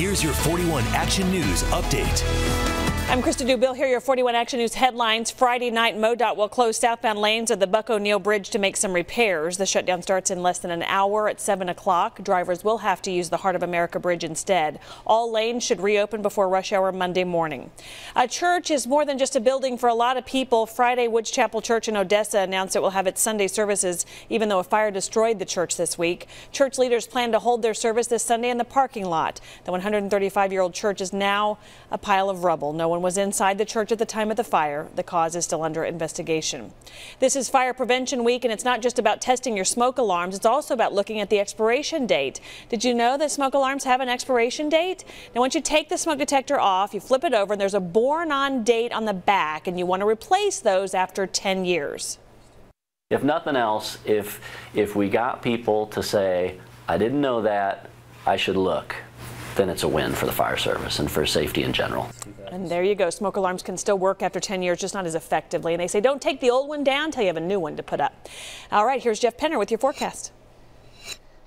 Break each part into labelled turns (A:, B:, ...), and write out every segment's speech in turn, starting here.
A: Here's your 41 Action News update.
B: I'm Christa Dubill here, your 41 Action News headlines. Friday night, MoDOT will close southbound lanes of the Buck O'Neil Bridge to make some repairs. The shutdown starts in less than an hour at 7 o'clock. Drivers will have to use the Heart of America Bridge instead. All lanes should reopen before rush hour Monday morning. A church is more than just a building for a lot of people. Friday, Woods Chapel Church in Odessa announced it will have its Sunday services, even though a fire destroyed the church this week. Church leaders plan to hold their service this Sunday in the parking lot. The 135 year old church is now a pile of rubble. No one was inside the church at the time of the fire. The cause is still under investigation. This is Fire Prevention Week, and it's not just about testing your smoke alarms. It's also about looking at the expiration date. Did you know that smoke alarms have an expiration date? Now, once you take the smoke detector off, you flip it over, and there's a born-on date on the back, and you want to replace those after 10 years.
C: If nothing else, if if we got people to say, I didn't know that, I should look then it's a win for the fire service and for safety in general.
B: And there you go. Smoke alarms can still work after 10 years, just not as effectively. And they say don't take the old one down until you have a new one to put up. All right, here's Jeff Penner with your forecast.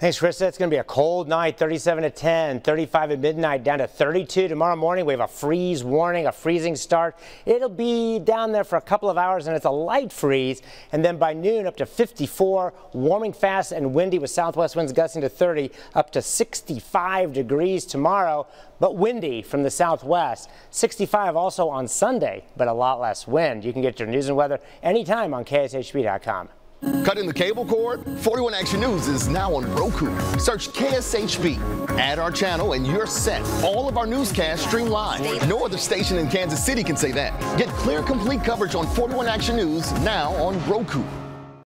D: Thanks, Christa. It's going to be a cold night, 37 to 10, 35 at midnight, down to 32 tomorrow morning. We have a freeze warning, a freezing start. It'll be down there for a couple of hours, and it's a light freeze. And then by noon, up to 54, warming fast and windy with southwest winds gusting to 30, up to 65 degrees tomorrow, but windy from the southwest. 65 also on Sunday, but a lot less wind. You can get your news and weather anytime on KSHB.com.
E: Cutting the cable cord? 41 Action News is now on Roku. Search KSHB, add our channel, and you're set. All of our newscasts stream live. No other station in Kansas City can say that. Get clear, complete coverage on 41 Action News now on Roku.